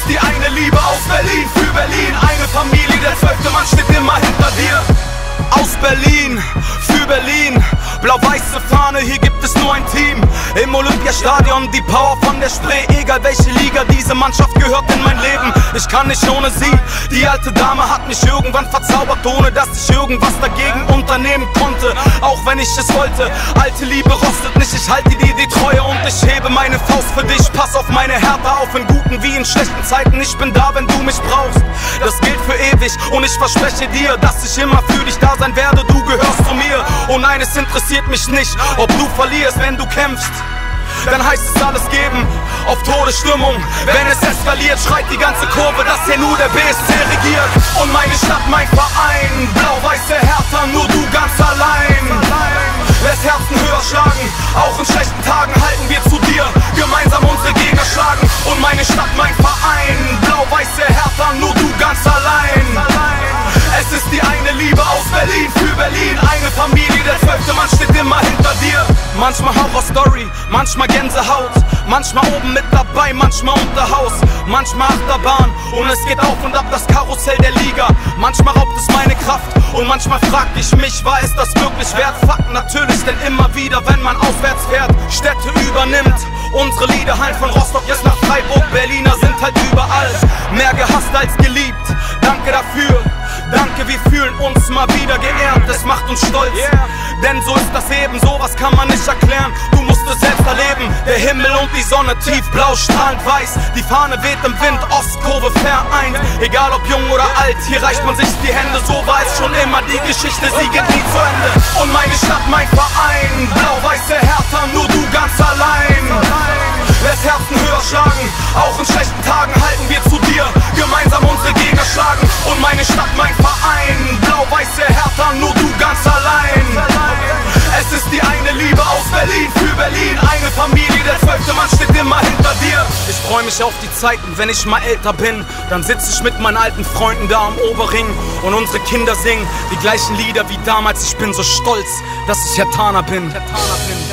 ist die eine Liebe aus Berlin für Berlin. Eine Familie, der zwölfte Mann steht immer hinter dir. Aus Berlin, für Berlin. Blau-weiße Fahne, hier gibt es nur ein Team. Im Olympiastadion die Power von der Spree. Egal welche Liga, diese Mannschaft gehört in mein Leben. Ich kann nicht ohne sie. Die alte Dame hat mich irgendwann verzaubert, ohne dass ich irgendwas dagegen unternehmen konnte. Auch wenn ich es wollte. Alte Liebe rostet nicht, ich halte dir die Treue und ich hebe meine Faust für dich. In schlechten Zeiten. Ich bin da, wenn du mich brauchst. Das gilt für ewig und ich verspreche dir, dass ich immer für dich da sein werde. Du gehörst zu mir und eines interessiert mich nicht, ob du verlierst, wenn du kämpfst dann heißt es alles geben auf Todesstimmung. Wenn es eskaliert, schreit die ganze Kurve, dass hier nur der BSC regiert. Und meine Stadt, mein Verein, blau-weiße Hertha, nur du ganz allein. Lässt Herzen höher schlagen, auch in schlechten Tagen halten wir zu dir. Gemeinsam unsere Gegner schlagen. Und meine Stadt, mein Manchmal Horror-Story, manchmal Gänsehaut, manchmal oben mit dabei, manchmal unter Haus, manchmal Achterbahn und es geht auf und ab das Karussell der Liga. Manchmal raubt es meine Kraft und manchmal fragt ich mich, war es das wirklich wert? Fakt natürlich, denn immer wieder, wenn man aufwärts fährt, Städte übernimmt. Unsere Lieder hallen von Rostock bis nach Freiburg, Berliner sind halt überall, mehr gehasst als geliebt. Danke dafür. Danke, wir fühlen uns mal wieder geehrt, es macht uns stolz. Denn so ist das eben, sowas kann man nicht erklären. Du musst es selbst erleben. Der Himmel und die Sonne tiefblau, strahlend weiß. Die Fahne weht im Wind, Ostkurve vereint. Egal ob jung oder alt, hier reicht man sich die Hände. So war es schon immer, die Geschichte, sie geht nie zu Ende. Und meine Stadt, freue mich auf die Zeiten, wenn ich mal älter bin, dann sitze ich mit meinen alten Freunden da am Oberring und unsere Kinder singen die gleichen Lieder wie damals. Ich bin so stolz, dass ich Herr Tana bin. Herr Tana